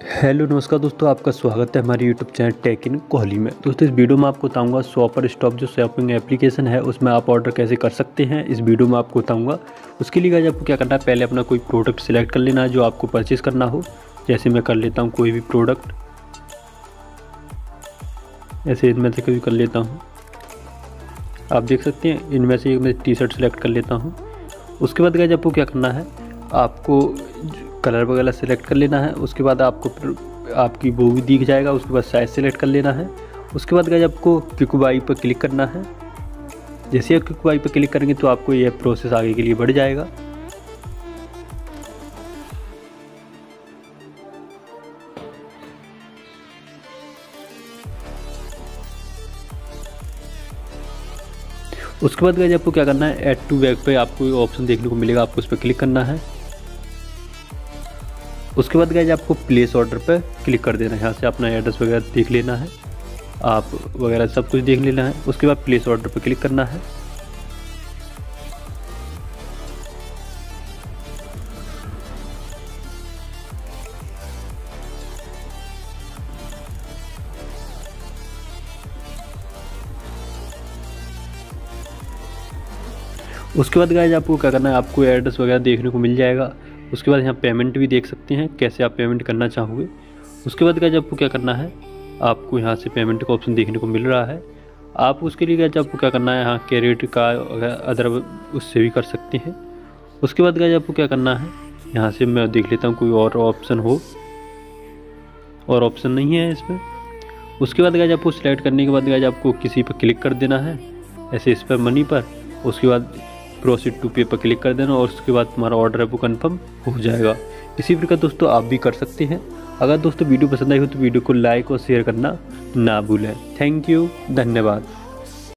Hello नमस्कार दोस्तों, आपका स्वागत है हमारे YouTube channel tech in Kohli में। दोस्तों, इस वीडियो में आपको बताऊँगा शॉपर स्टॉप जो शॉपिंग एप्लीकेशन है, उसमें आप ऑर्डर कैसे कर सकते हैं। इस वीडियो में आपको बताऊँगा, उसके लिए आपको क्या करना है? पहले अपना कोई प्रोडक्ट सिलेक्ट कर लेना है, जो आपको परचेज़ करना हो। जैसे मैं कर लेता हूँ कोई भी प्रोडक्ट ऐसे इनमें से कोई कर लेता हूँ। आप देख सकते हैं, इनमें से एक मैं टी शर्ट सेलेक्ट कर लेता हूँ। उसके बाद गए आपको क्या करना है? आपको कलर वगैरह सेलेक्ट कर लेना है, उसके बाद आपको आपकी वो भी दिख जाएगा, उसके बाद साइज़ सेलेक्ट कर लेना है। उसके बाद गए आपको क्विक बाई पर क्लिक करना है। जैसे आप क्विक बाई पर क्लिक करेंगे तो आपको यह प्रोसेस आगे के लिए बढ़ जाएगा। उसके बाद गए आपको क्या करना है ऐड टू बैग पे आपको ऑप्शन देखने को मिलेगा, आपको उस पर क्लिक करना है। उसके बाद गए आपको प्लेस ऑर्डर पर क्लिक कर देना है। यहाँ से अपना एड्रेस वगैरह देख लेना है। आप वगैरह सब कुछ देख लेना है। उसके बाद प्लेस ऑर्डर पर क्लिक करना है। उसके बाद गाइज़ आपको क्या करना है? आपको एड्रेस वगैरह देखने को मिल जाएगा। उसके बाद यहाँ पेमेंट भी देख सकते हैं, कैसे आप पेमेंट करना चाहोगे। उसके बाद गाइज़ आपको क्या करना है? आपको यहाँ से पेमेंट का ऑप्शन देखने को मिल रहा है। आप उसके लिए गाइज़ आपको क्या करना है? यहाँ क्रेडिट का अदर उससे भी कर सकते हैं। उसके बाद गाइज़ आपको क्या करना है? यहाँ से मैं देख लेता हूँ कोई और ऑप्शन हो। और ऑप्शन नहीं है इसमें। उसके बाद गाइज़ आपको सिलेक्ट करने के बाद गाइज़ आपको किसी पर क्लिक कर देना है। ऐसे इस पर मनी पर। उसके बाद प्रोसीड टू पे पर क्लिक कर देना और उसके बाद तुम्हारा ऑर्डर है, वो कन्फर्म हो जाएगा। इसी प्रकार दोस्तों, आप भी कर सकते हैं। अगर दोस्तों वीडियो पसंद आई हो तो वीडियो को लाइक और शेयर करना ना भूलें। थैंक यू धन्यवाद।